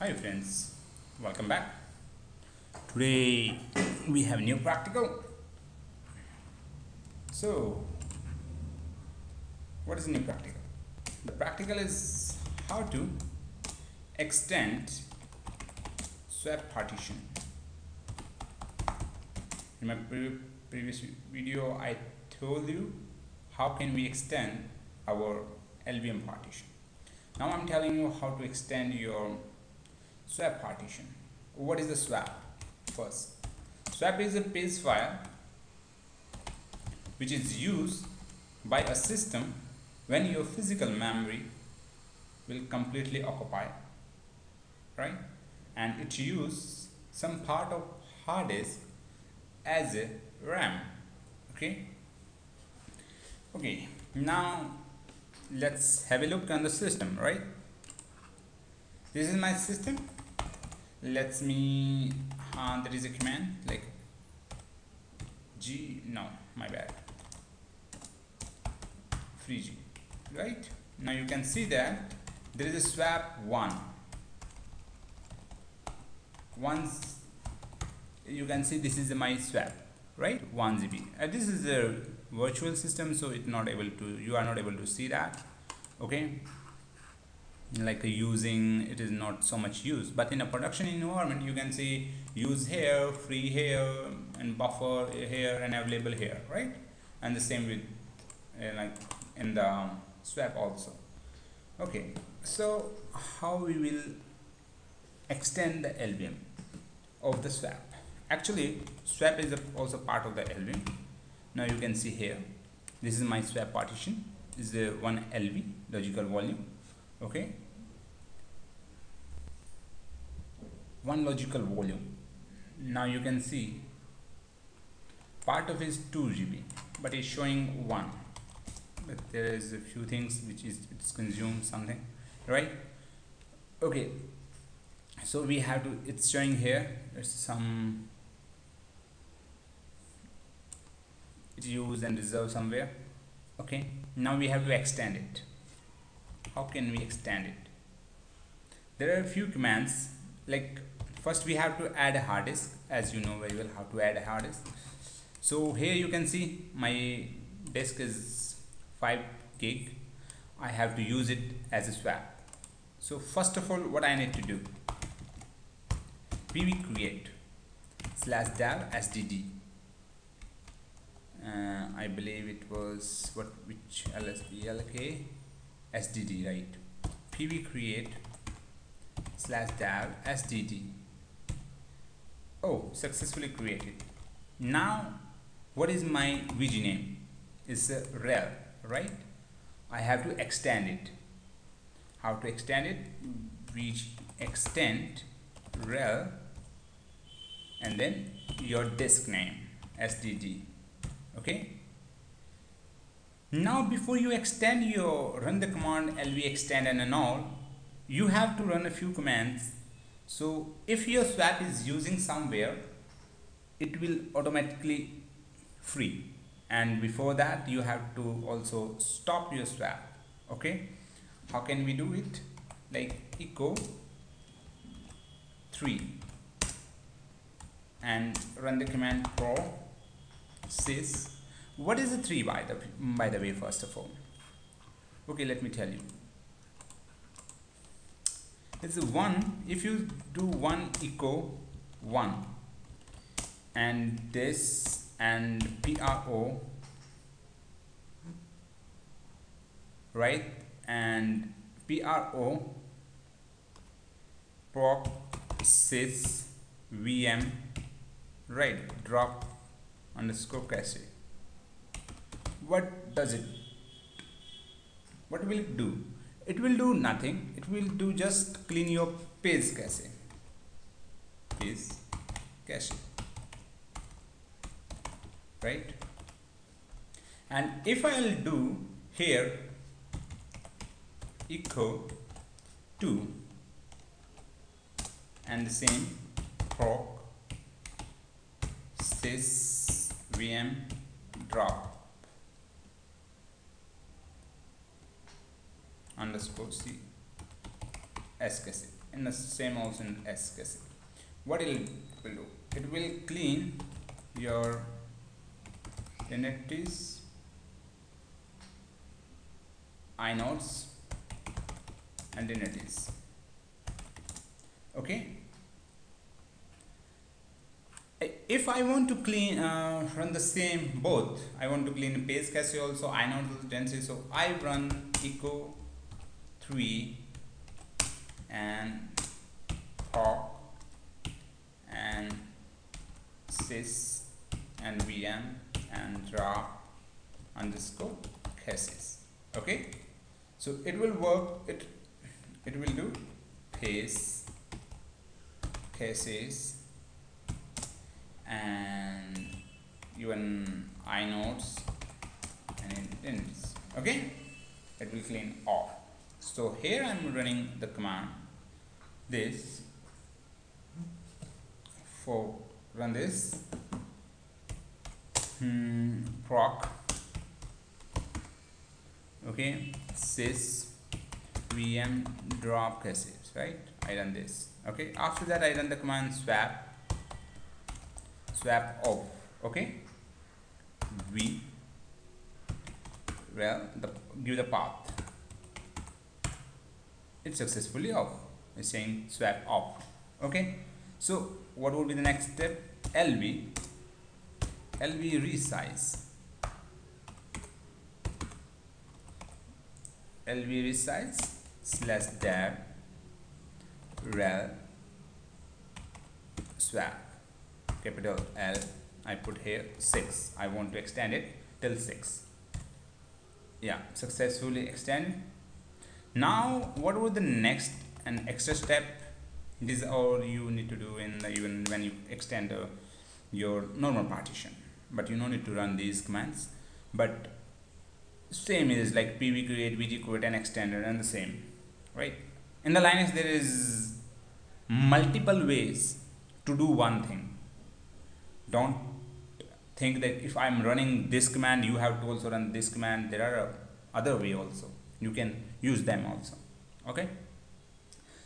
Hi friends, welcome back. Today we have a new practical. So, what is new practical? The practical is how to extend swap partition. In my pre- previous video, I told you how can we extend our LVM partition. Now I'm telling you how to extend your swap partition. What is the swap? First, swap is a page file which is used by a system when your physical memory will completely occupy, right? And it uses some part of hard disk as a RAM. Okay. Okay. Now let's have a look on the system, right? This is my system. Let me. Uh, there is a command like G. No, my bad. Free G, right? Now you can see that there is a swap one. Once you can see this is my swap, right? One GB. Uh, this is a virtual system, so it's not able to. You are not able to see that. Okay like using it is not so much use but in a production environment you can see use here free here and buffer here and available here right? And the same with uh, like in the um, swap also. Okay so how we will extend the LVM of the swap? Actually swap is also part of the LVM now you can see here this is my swap partition. This is the one LV logical volume okay one logical volume. Now you can see part of is 2 GB but it's showing 1 but there is a few things which is it's consumed something right? Okay. So we have to it's showing here there's some it's used and reserved somewhere. Okay. Now we have to extend it. How can we extend it? There are a few commands like first we have to add a hard disk. As you know very well how to add a hard disk. So here you can see my disk is 5 gig. I have to use it as a swap. So first of all what I need to do? Pv create slash dev sdd uh, I believe it was what which lsblk sdd right. Pv create slash dev sdd oh successfully created. Now what is my VG name? Is a uh, rhel right? I have to extend it. How to extend it? VG extend rhel and then your disk name SDD okay? Now before you extend your run the command lv extend and all you have to run a few commands so if your swap is using somewhere it will automatically free. And before that you have to also stop your swap okay? How can we do it? Like echo 3 and run the command pro sys. What is the 3 by the by the way first of all? Okay let me tell you it's a 1 if you do 1 echo 1 and this and pro right? And pro proc sys vm right? Drop underscore cache. What does it what will it do it will do nothing. It will do just clean your page cache. Page cache. Right? And if I'll do here echo 2 and the same proc sys vm drop underscore c. S cache in the same also in SKC what it will do? It will clean your dentries inodes and dentries okay? If I want to clean uh, run the same both I want to clean page cache also inode density so I run echo 3 and proc and sys and vm and drop underscore cases. Okay? So it will work it it will do paste caches and even inodes and dentries okay? It will clean off so here I'm running the command. This. For run this. Hmm, proc. Okay sys vm drop caches right? I run this. Okay after that I run the command swap. Swap off okay? V. Well the give the path it's successfully off. It's saying swap off. Okay? So what would be the next step? Lv lv resize. Lv resize slash dev rhel swap. Capital L I put here 6 I want to extend it till 6 yeah successfully extend now what would the next and extra step this all you need to do in the, even when you extend uh, your normal partition? But you don't need to run these commands. But same is like pv create vg create and extender and the same right? In the linux there is multiple ways to do one thing. Don't think that if I'm running this command you have to also run this command. There are other way also you can use them also okay?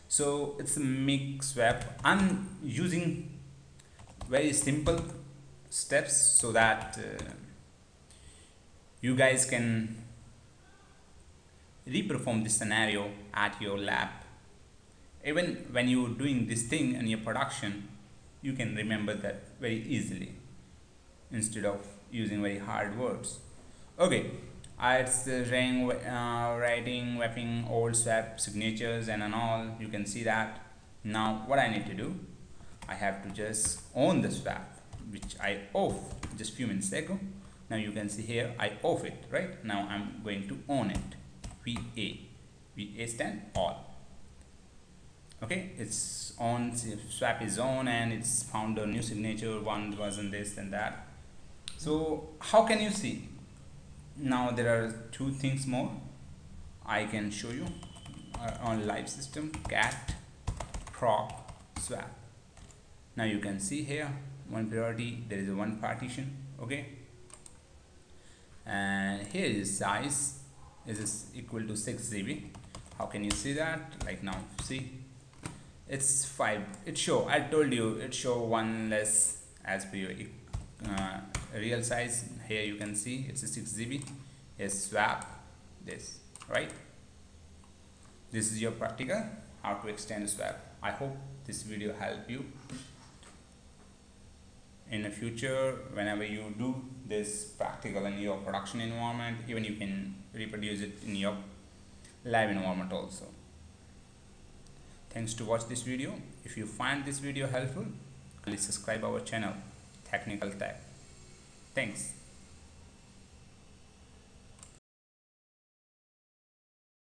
So it's a mix swap I'm using very simple steps so that uh, you guys can reperform this scenario at your lab. Even when you're doing this thing in your production you can remember that very easily instead of using very hard words. Okay it's saying uh, writing wrapping old swap signatures and, and all. You can see that. Now what I need to do I have to just own the swap which I off just few minutes ago. Now you can see here I off it right? Now I'm going to own it. VA VA stand all. Okay it's on swap is on and it's found a new signature. One wasn't this and that. So how can you see now there are two things more I can show you. Uh, on live system cat proc swap. Now you can see here one priority there is one partition okay? And here is size is this equal to 6 GB how can you see that? Like now see? It's 5 it show I told you it show one less as per your uh, real size here you can see it's a 6 GB is swap this right this is your practical how to extend swap I hope this video help you in the future whenever you do this practical in your production environment even you can reproduce it in your live environment also Thanks to watch this video. If you find this video helpful, please subscribe our channel Technical Tech. Thanks.